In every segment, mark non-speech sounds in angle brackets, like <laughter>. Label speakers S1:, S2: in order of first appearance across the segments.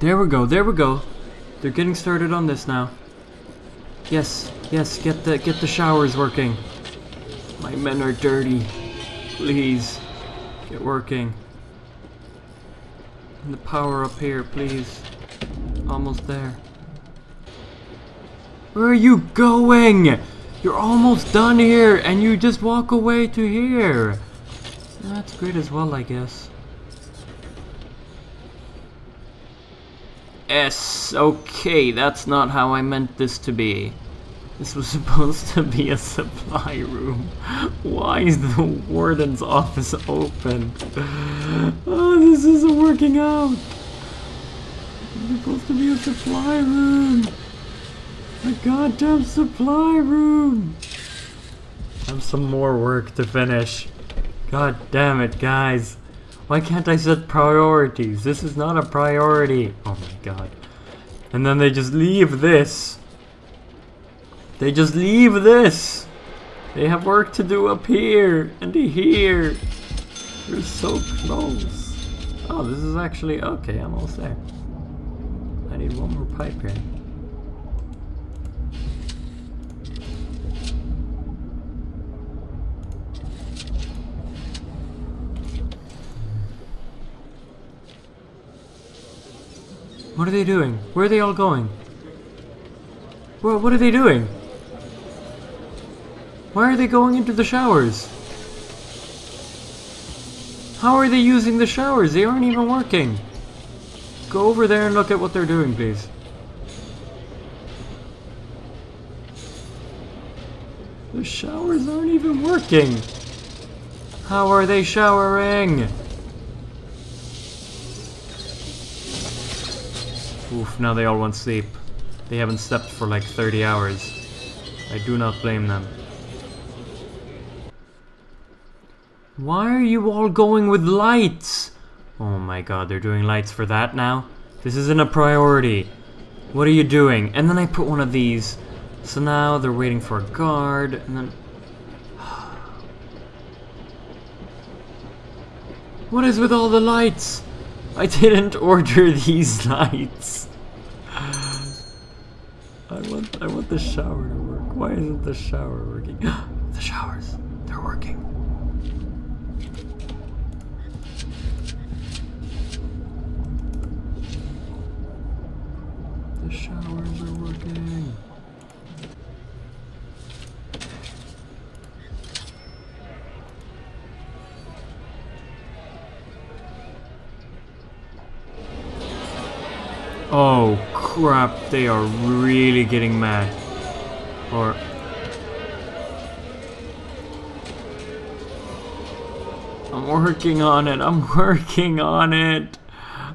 S1: There we go, there we go. They're getting started on this now. Yes, yes, get the get the showers working. My men are dirty. Please, get working. And the power up here, please. Almost there. Where are you going? You're almost done here, and you just walk away to here. That's great as well, I guess. S. Okay, that's not how I meant this to be. This was <laughs> supposed to be a supply room. Why is the warden's office open? Oh, this isn't working out. It's supposed to be a supply room. A goddamn supply room. I have some more work to finish. God damn it, guys. Why can't I set priorities? This is not a priority. Oh my god. And then they just leave this. They just leave this. They have work to do up here and here. We're so close. Oh, this is actually okay. I'm almost there. I need one more pipe here. What are they doing? Where are they all going? What, what are they doing? Why are they going into the showers? How are they using the showers? They aren't even working. Go over there and look at what they're doing, please. The showers aren't even working. How are they showering? Oof, now they all want sleep. They haven't slept for like 30 hours. I do not blame them. Why are you all going with lights? Oh my god, they're doing lights for that now? This isn't a priority. What are you doing? And then I put one of these. So now they're waiting for a guard, and then... <sighs> What is with all the lights? I didn't order these <laughs> lights. I want I want the shower to work. Why isn't the shower working? <gasps> the showers. They're working. Oh crap, they are really getting mad. Or... I'm working on it, I'm <laughs> working on it.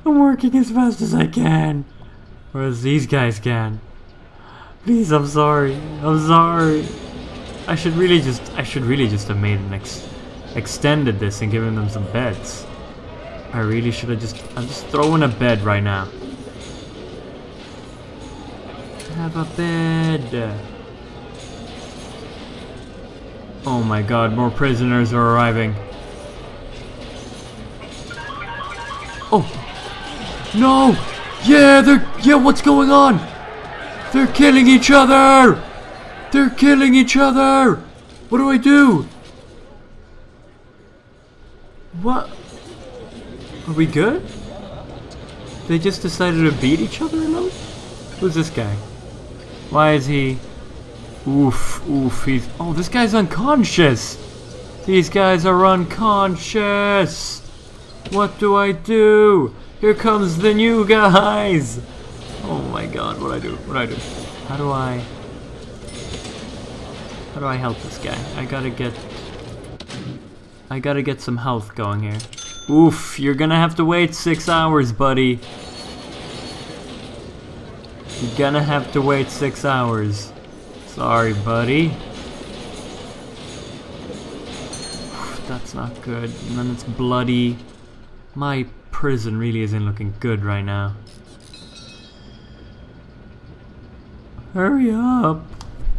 S1: I'm working as fast as I can. Or as these guys can. Please, I'm sorry. I'm sorry. I should really just, I should really just have made an ex extended this and given them some beds. I really should have just, I'm just throwing a bed right now. Have a bed. Oh my god, more prisoners are arriving. Oh! No! Yeah, they're... Yeah, what's going on? They're killing each other! They're killing each other! What do I do? What? Are we good? They just decided to beat each other now? Who's this guy? Why is he... Oof, oof, he's... Oh, this guy's unconscious! These guys are unconscious! What do I do? Here comes the new guys! Oh my god, what do I do? What do I do? How do I... How do I help this guy? I gotta get... I gotta get some health going here. Oof, you're gonna have to wait six hours, buddy. You're gonna have to wait six hours. Sorry, buddy. <sighs> That's not good. And then it's bloody. My prison really isn't looking good right now. Hurry up.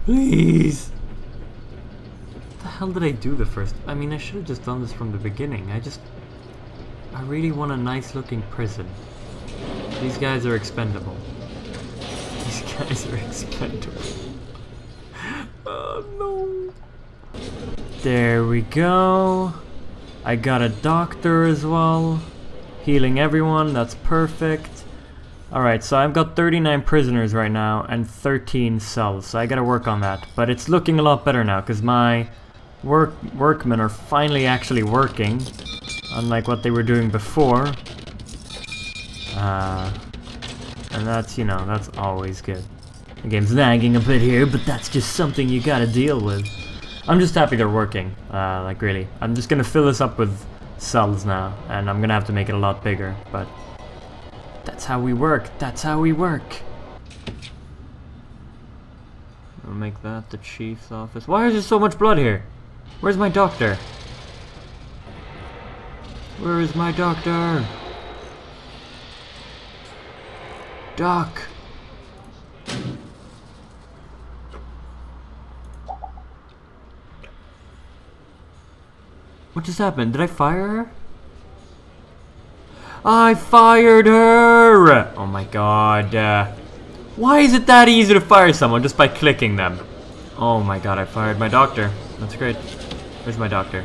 S1: Please. What the hell did I do the first? I mean, I should have just done this from the beginning. I just... I really want a nice looking prison. These guys are expendable. Guys are expendable. <laughs> oh no. There we go. I got a doctor as well. Healing everyone, that's perfect. Alright, so I've got 39 prisoners right now and 13 cells, so I gotta work on that. But it's looking a lot better now, because my work workmen are finally actually working, unlike what they were doing before. Uh, and that's, you know, that's always good. The game's lagging a bit here, but that's just something you gotta deal with. I'm just happy they're working, uh, like really. I'm just gonna fill this up with cells now, and I'm gonna have to make it a lot bigger, but that's how we work, that's how we work. I'll make that the chief's office. Why is there so much blood here? Where's my doctor? Where is my doctor? Doc! What just happened? Did I fire her? I fired her! Oh my god. Uh, why is it that easy to fire someone just by clicking them? Oh my god, I fired my doctor. That's great. Where's my doctor?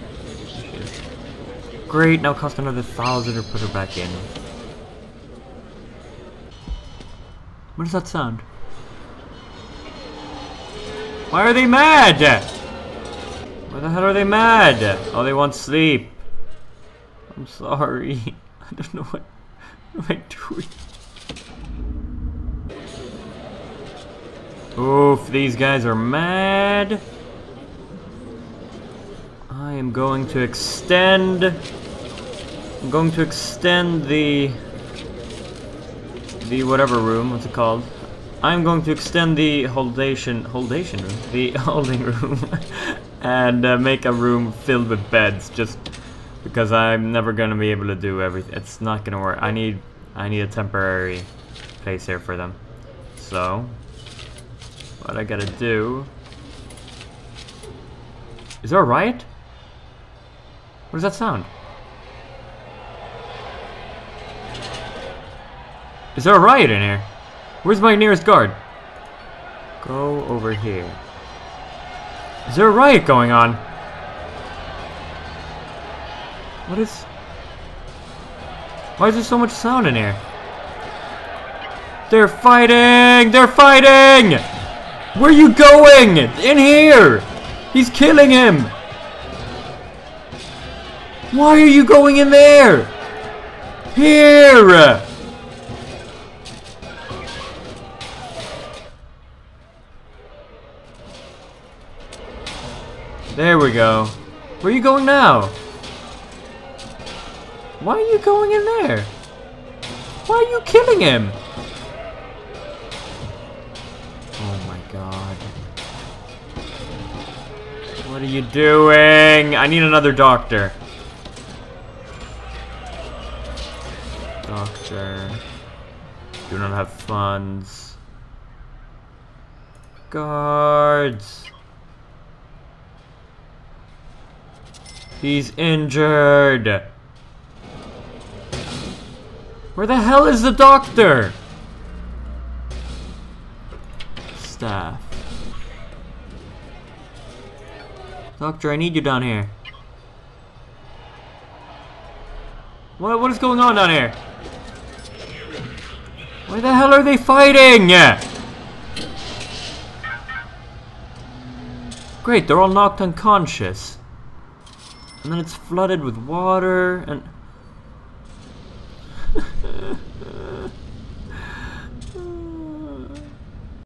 S1: Great, now cost another thousand to put her back in. What does that sound? Why are they mad? Why the hell are they mad? Oh, they want sleep. I'm sorry. <laughs> I don't know what, what am doing. Oof, these guys are mad. I am going to extend... I'm going to extend the... The whatever room, what's it called? I'm going to extend the holdation... Holdation room? The <laughs> holding room. <laughs> and uh, make a room filled with beds, just because I'm never gonna be able to do everything. It's not gonna work. I need... I need a temporary place here for them. So... What I gotta do... Is there a riot? What does that sound? Is there a riot in here? Where's my nearest guard? Go over here. Is there a riot going on? What is... Why is there so much sound in here? They're fighting! They're fighting! Where are you going? In here! He's killing him! Why are you going in there? Here! There we go. Where are you going now? Why are you going in there? Why are you killing him? Oh my god. What are you doing? I need another doctor. Doctor. Do not have funds. Guards. He's injured. Where the hell is the doctor? Staff. Doctor, I need you down here. What, what is going on down here? Why the hell are they fighting? Great, they're all knocked unconscious. And then it's flooded with water, and...